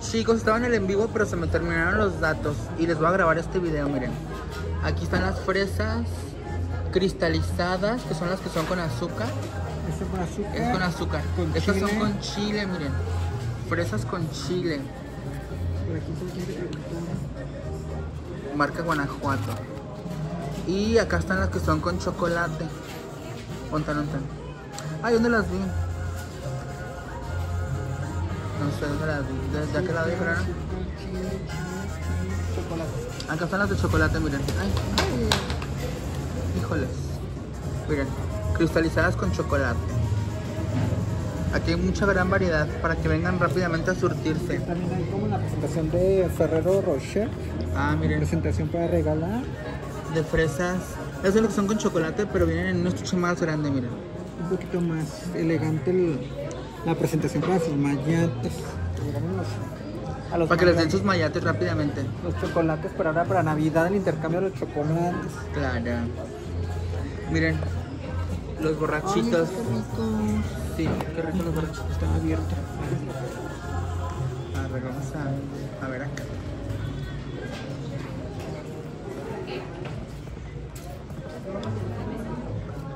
Chicos, estaba en el en vivo, pero se me terminaron los datos. Y les voy a grabar este video, miren. Aquí están las fresas cristalizadas, que son las que son con azúcar. Este con azúcar. Es con azúcar. Con Estas chile. son con chile, miren. Fresas con chile. Por aquí. Marca Guanajuato. Y acá están las que son con chocolate. Ontan, ontan. Ay, ¿dónde las vi? No sé. ¿De, lado chocolate. Acá están las de chocolate, miren. Ay, ay. Híjoles. Miren, cristalizadas con chocolate. Aquí hay mucha gran variedad para que vengan rápidamente a surtirse. También hay como la presentación de Ferrero Rocher. Ah, miren, Presentación para regalar. de fresas. Esos son los que son con chocolate, pero vienen en un estuche más grande, miren. Un poquito más elegante el- la presentación para sus mayates. A los Para que les den sus mayates rápidamente. Los chocolates para ahora, para Navidad, el intercambio de los chocolates. Claro. Miren, los borrachitos. Sí, qué rico los borrachitos. Están abiertos. A ver, vamos a, a ver acá.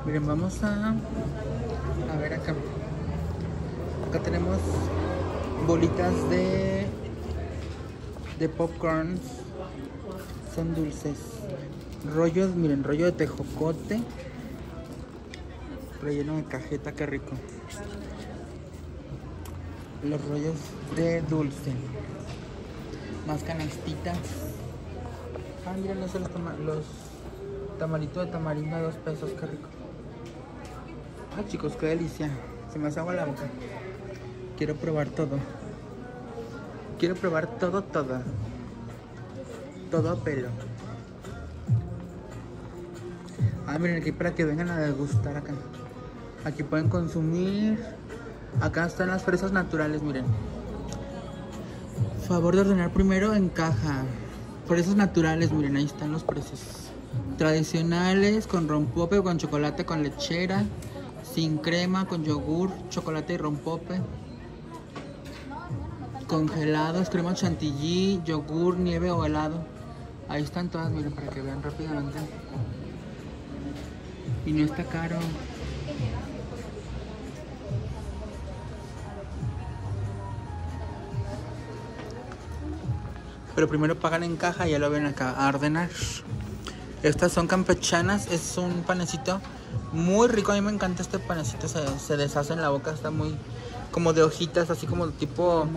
Miren, vamos a, a ver acá. Acá tenemos bolitas de de popcorns. Son dulces. Rollos, miren, rollo de tejocote. Relleno de cajeta, qué rico los rollos de dulce. Más canastitas. Ah, miren, esos los, tama- los tamalitos de tamarindo dos pesos, qué rico. Ah, chicos, qué delicia. Se me hace agua la boca. Quiero probar todo. Quiero probar todo, todo. Todo a pelo. Ah, miren, aquí para que vengan a degustar acá. Aquí pueden consumir. Acá están las fresas naturales, miren. Favor de ordenar primero en caja. Fresas naturales, miren, ahí están los precios. Tradicionales, con rompope, con chocolate, con lechera, sin crema, con yogur, chocolate y rompope. Congelados, crema chantilly, yogur, nieve o helado. Ahí están todas, miren, para que vean rápidamente. Y no está caro. Pero primero pagan en caja y ya lo ven acá a ordenar. Estas son campechanas, es un panecito muy rico. A mí me encanta este panecito, se, se deshace en la boca, está muy como de hojitas, así como tipo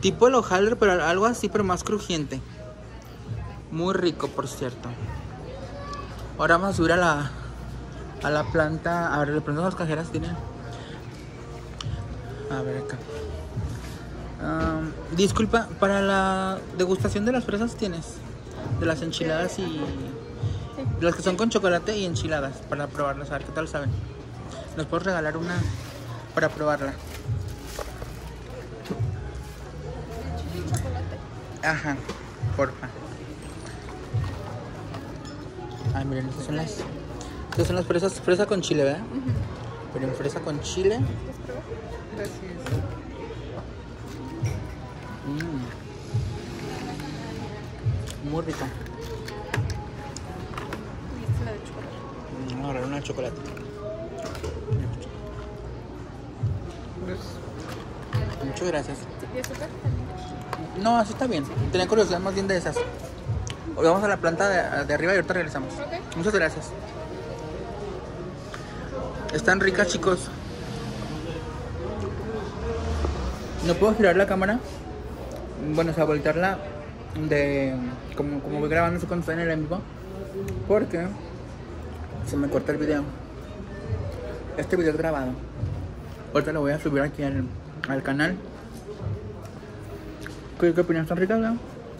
tipo el hojaldre, pero algo así, pero más crujiente. Muy rico, por cierto. Ahora vamos a subir a la a la planta. A ver, le pregunto a las cajeras tienen. A ver acá. Disculpa, para la degustación de las fresas tienes. De las enchiladas y. Las que son con chocolate y enchiladas. Para probarlas, a ver qué tal saben. ¿Nos puedes regalar una para probarla? Ajá, porfa. Ay, miren, estas son las. Estas son las fresas. Fresa con chile, ¿verdad? Miren, fresa con chile. Mm. Muy rica. Chocolate. Muchas gracias. No, así está bien. Tenía curiosidad más bien de esas. Hoy vamos a la planta de, de arriba y ahorita regresamos. Muchas gracias. Están ricas, chicos. ¿No puedo girar la cámara? Bueno, o sea, voltearla de... Como, como voy grabando eso cuando estoy en el en vivo. Porque se me corta el video. Este video es grabado. Ahorita lo voy a subir aquí al, al canal. ¿Qué, qué opinas? ¿Están ricas, no?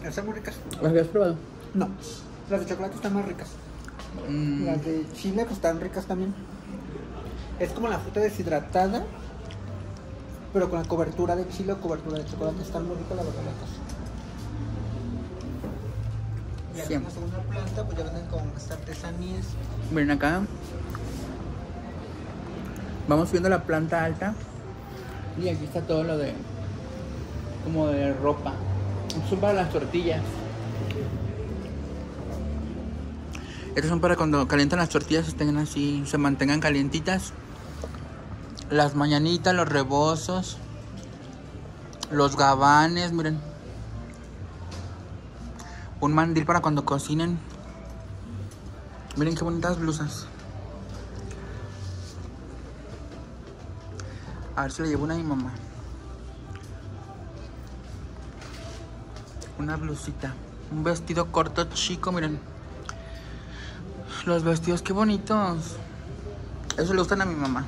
Están muy ricas. ¿Las habías probado? No. Las de chocolate están más ricas. Mm, Las de chile pues están ricas también. Es como la fruta deshidratada, pero con la cobertura de chile o cobertura de chocolate. Están muy ricas las botanatas. Planta pues ya venden con estas artesanías. Miren acá. Vamos subiendo la planta alta. Y aquí está todo lo de como de ropa. Son para las tortillas. Estos son para cuando calientan las tortillas estén así, se mantengan calientitas. Las mañanitas, los rebozos, los gabanes, miren. Un mandil para cuando cocinen. Miren qué bonitas blusas. A ver si le llevo una a mi mamá. Una blusita. Un vestido corto chico, miren. Los vestidos, qué bonitos. Eso le gustan a mi mamá.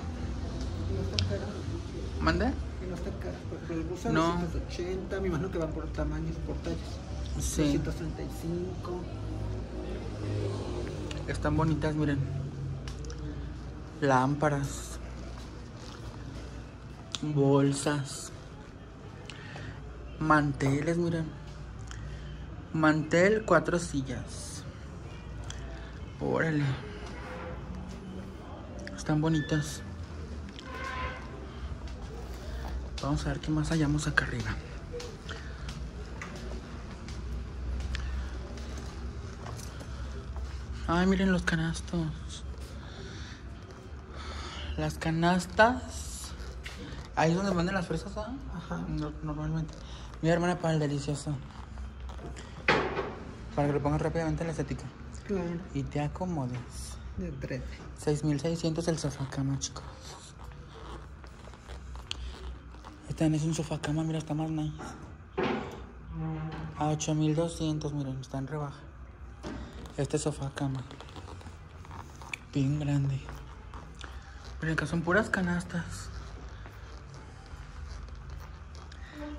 ¿Mande? No está cara. Por ejemplo, el buzo No. 280, me imagino que van por tamaños, por tallas. Sí. 235. Están bonitas, miren. Lámparas. Bolsas. Manteles, miren. Mantel, cuatro sillas. Órale. Están bonitas. Vamos a ver qué más hallamos acá arriba. Ay, miren los canastos. Las canastas. Ahí es donde venden las fresas, ¿ah? Ajá. No- normalmente. Mi hermana para el delicioso. Para que lo pongas rápidamente en la estética. Claro. Y te acomodes. De breve. 6600 el sofá cama, chicos. Este es un sofá cama, mira, está más nice. A 8200, miren, está en rebaja. Este sofá cama. Bien grande. Miren, acá son puras canastas.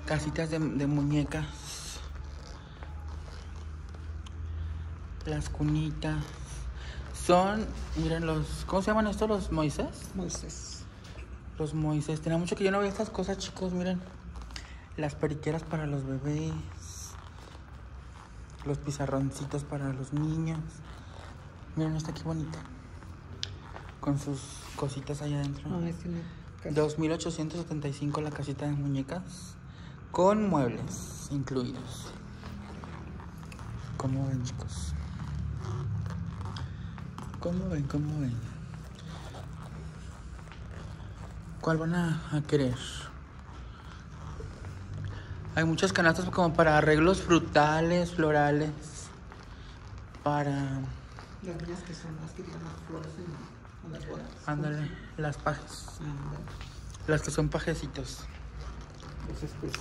Casitas de, de muñecas. Las cunitas. Son, miren los, ¿cómo se llaman estos? Los Moisés. Moisés. Los Moisés. Tenía mucho que yo no veía estas cosas, chicos, miren. Las periqueras para los bebés. Los pizarroncitos para los niños. Miren, esta qué bonita. Con sus cositas allá adentro. Ah, es una casa. 2.875 la casita de muñecas. Con muebles incluidos. ¿Cómo ven, chicos? ¿Cómo ven? ¿Cómo ven? ¿Cuál van a, a querer? Hay muchas canastas como para arreglos frutales, florales. Para... Las niñas que son las que tienen las flores en, las bodas. Ándale, las pajes. Ándale. Las que son pajecitos.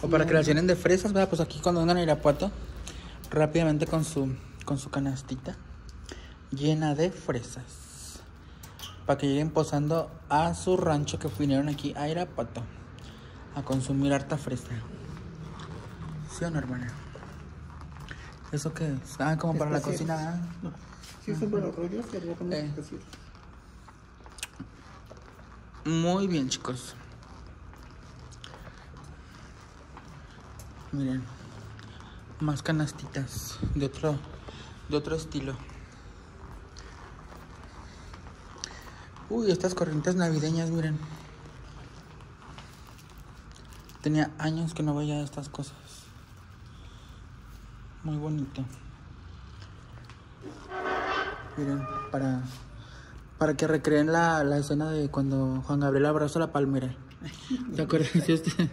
O para que las llenen de fresas, ¿verdad? Pues aquí cuando vengan a Irapuato, rápidamente con su, con su canastita llena de fresas. Para que lleguen posando a su rancho que vinieron aquí a Irapuato a consumir harta fresa. ¿Sí o no, hermana? ¿Eso qué es? Ah, como para la cocina. ¿ah? No. Sí, son para los rollos arriba como Eh. Muy bien, chicos. Miren, más canastitas de otro, de otro estilo. Uy, estas corrientes navideñas, miren. Tenía años que no veía estas cosas. Muy bonito. Miren, para, para que recreen la, la escena de cuando Juan Gabriel abrazó la palmera. ¿Te acuerdas? Este-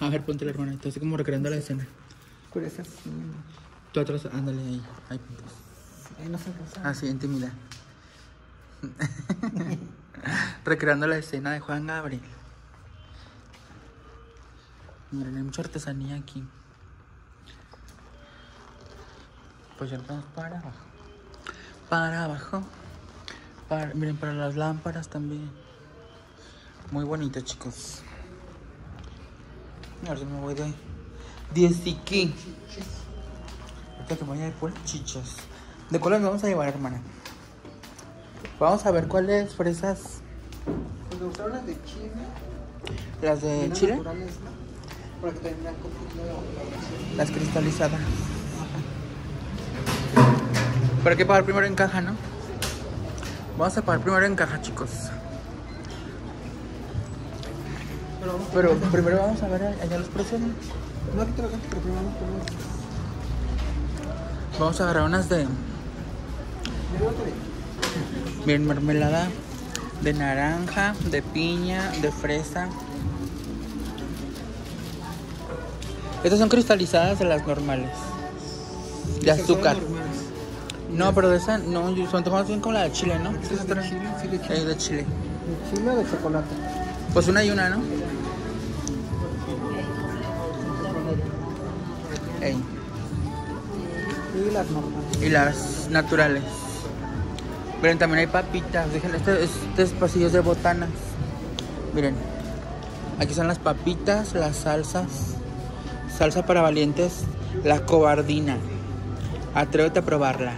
A ver, ponte la hermana. Estoy así como recreando la escena. Sí. Tú atrás, ándale ahí. Ahí no se. Así, intimidad. Recreando la escena de Juan Gabriel. Miren, hay mucha artesanía aquí. Pues para abajo. Para abajo. Para- miren, para las lámparas también. Muy bonito, chicos. Ahora me voy de 10 aquí. Ahorita que vaya de puras chichas. ¿De cuáles me vamos a llevar, hermana? Vamos a ver cuáles fresas. Pues gustaron las de Chile. Las de Chile, las cristalizadas. Pero hay que pagar primero en caja, ¿no? Vamos a pagar primero en caja, chicos. Pero, vamos Pero por- primero vamos a ver allá los precios. ¿no? Aquí te lo pero primero vamos uno. Vamos a agarrar unas de. Bien, mermelada de naranja, de piña, de fresa. Estas son cristalizadas de las normales. De azúcar. No, pero de esa no, yo- son más bien como la de chile, ¿no? ¿Esa es de chile? Sí, de chile. De chile. ¿De chile o de chocolate? Pues una y una, ¿no? Ey. Y las normales. Y las naturales. Miren, también hay papitas. Dejen, este, este es pasillos de botanas. Miren. Aquí son las papitas, las salsas. Salsa para valientes. La cobardina. Atrévete a probarla.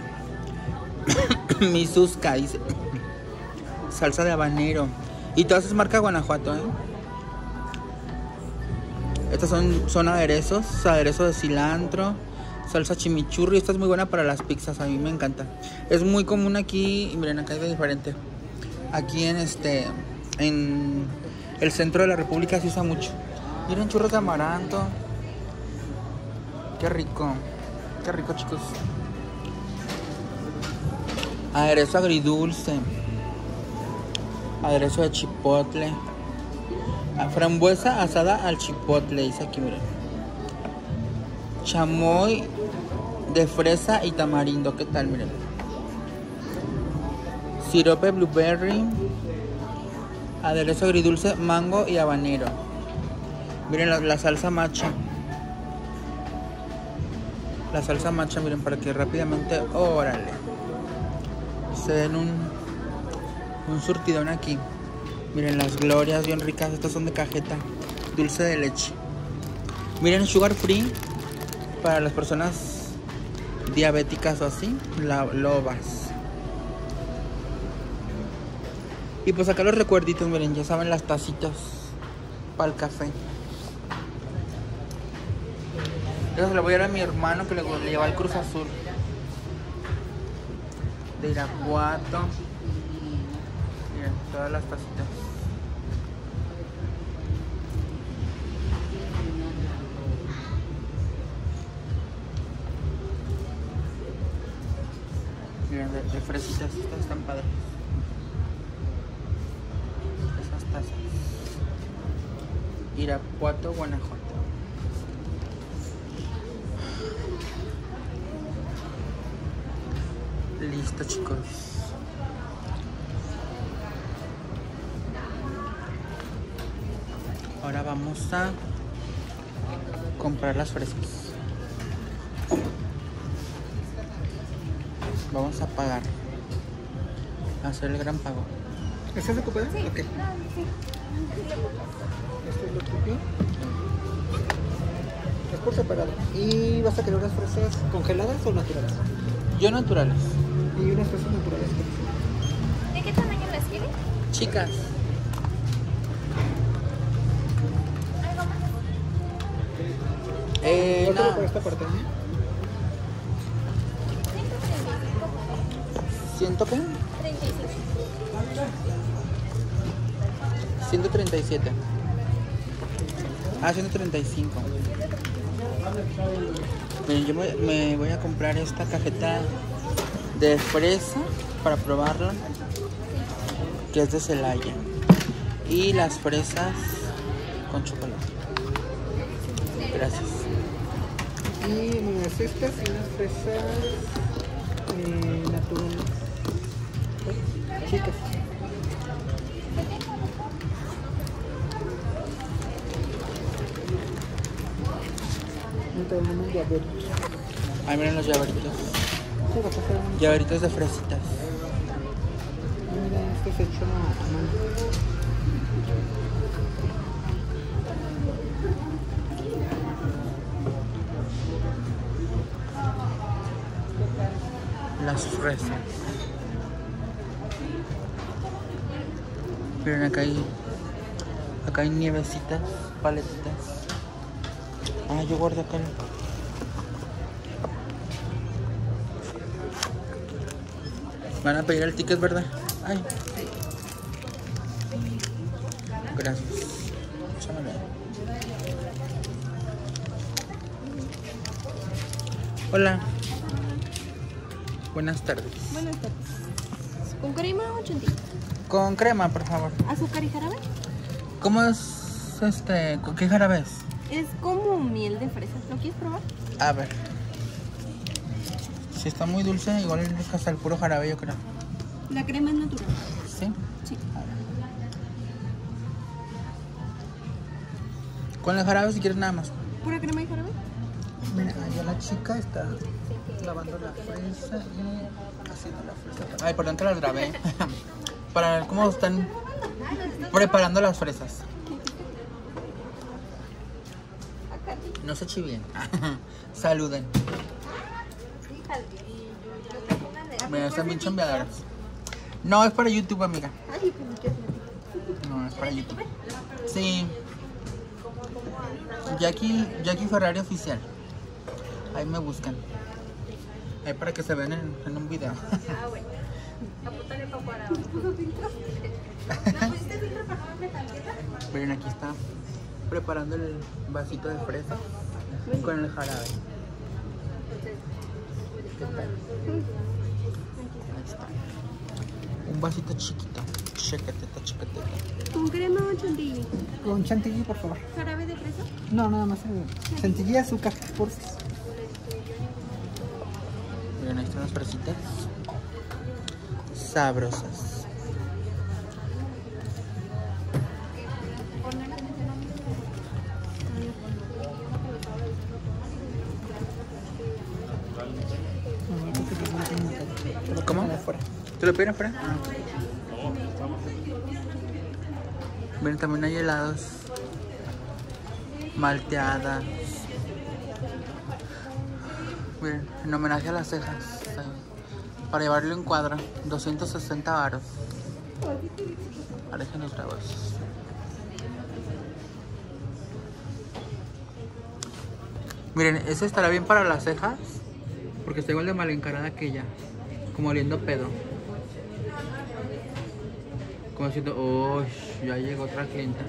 Mi susca, dice. Salsa de habanero. Y todas es marca Guanajuato, ¿eh? Estos son, son aderezos, aderezo de cilantro, salsa chimichurri. Esta es muy buena para las pizzas, a mí me encanta. Es muy común aquí, y miren, acá es diferente. Aquí en este, en el centro de la República se usa mucho. Miren churros de amaranto. Qué rico, qué rico chicos. Aderezo agridulce. Aderezo de chipotle. Frambuesa asada al chipotle, dice aquí, miren. Chamoy de fresa y tamarindo, ¿qué tal? Miren. Sirope blueberry. Aderezo agridulce, mango y habanero. Miren la salsa macha. La salsa macha, miren, para que rápidamente, órale. Se den un, un surtidón aquí. Miren las glorias bien ricas, estas son de cajeta, dulce de leche. Miren sugar free para las personas diabéticas o así, la, lobas. Y pues acá los recuerditos, miren, ya saben las tacitas para el café. Yo se lo voy a dar a mi hermano que le, le lleva al Cruz Azul. De Irapuato. Miren, todas las tacitas. Miren, de, de fresitas, estas están padres. Esas tazas. Irapuato, Guanajuato. Listo, chicos. Ahora vamos a comprar las fresas. Vamos a pagar. A hacer el gran pago. ¿Estás ocupada? Sí. Ok. No, sí. Esto es lo tuyo. Es por separado. ¿Y vas a querer unas fresas congeladas o naturales? Yo naturales. Y unas fresas naturales. ¿De qué tamaño las quiere? Chicas. ¿Algo más? Eh, Otro nada. por esta parte, ¿no? 135. ¿Ciento qué? 36. 137. Ah, 135. Miren, yo me, me voy a comprar esta cajeta de fresa para probarla, que es de Celaya. Y las fresas con chocolate. Gracias. Y unas estas y unas fresas eh, naturales. Chicas. No te van a llaveritos. Ahí miren los llaveritos. Sí, vas a hacer un... Llaveritos de fresitas. Mira, esto es hecho a mano. Las fresas. Miren, acá hay, acá hay nievecitas, paletitas. Ah, yo guardo acá. el- Van a pedir el ticket, ¿verdad? Ay. Gracias. Hola. Buenas tardes. Buenas tardes. ¿Con crema o chantilly? Con crema, por favor. ¿Azúcar y jarabe? ¿Cómo es este? ¿Con qué jarabe es? Es como miel de fresas ¿Lo quieres probar? A ver. Si está muy dulce, igual es hasta el puro jarabe, yo creo. La crema es natural. ¿Sí? Sí. Con el jarabe si quieres nada más. ¿Pura crema y jarabe? Mira, allá la chica está lavando la fresa y haciendo la fresa. Ay, perdón que las grabé. Para ver cómo están preparando las fresas. No se chiven. Saluden. Están bien chambeadoras. No, es para YouTube, amiga. No, es para YouTube. Sí. Jackie, Jackie Ferrari oficial. Ahí me buscan. Ahí para que se vean en, en un video. Miren, aquí está preparando el vasito de fresa con el jarabe. ¿Qué tal? Vasito chiquito. Chiquetita, chiquetita. Con crema 80. Con chantilly, por favor. ¿Jarabe de fresa? No, nada más. Chantilly y azúcar, por Miren, ahí están las fresitas. Sabrosas. ¿Te lo piden afuera? Miren, también hay helados. Malteadas. Miren, en homenaje a las cejas. Para llevarlo en cuadro. 260 varos. Parecen los bravos. Miren, ese estará bien para las cejas. Porque está igual de mal encarada que ella. Como oliendo pedo. Como diciendo, oh, ya llegó otra clienta.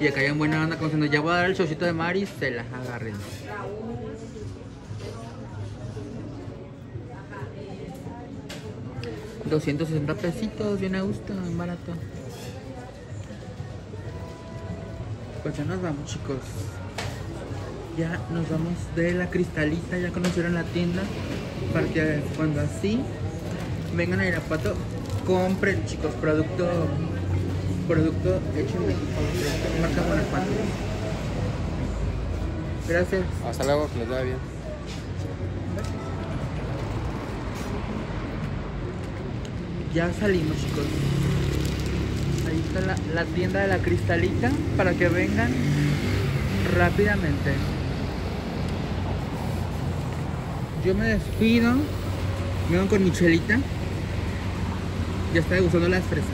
Y acá hay en buena onda como diciendo, ya voy a dar el showcito de Mari, se la agarren. $260 pesitos, bien a gusto, bien barato. Pues ya nos vamos chicos. Ya nos vamos de la cristalita, ya conocieron la tienda. Para que cuando así vengan a Irapuato, compren chicos, producto producto hecho en México, producto marca Guanajuato. Gracias. Hasta luego, que les vaya bien. Ya salimos chicos. Ahí está la, la tienda de la cristalita para que vengan rápidamente. Yo me despido. Vengo con Michelita. Ya está degustando las fresas.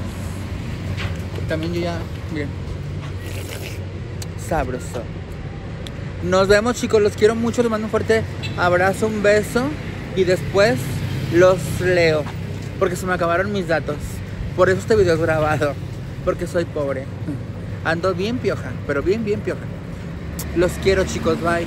También yo ya, miren. Sabroso. Nos vemos chicos, los quiero mucho, les mando un fuerte abrazo, un beso y después los leo. Porque se me acabaron mis datos. Por eso este video es grabado. Porque soy pobre. Ando bien pioja, pero bien, bien pioja. Los quiero chicos, bye.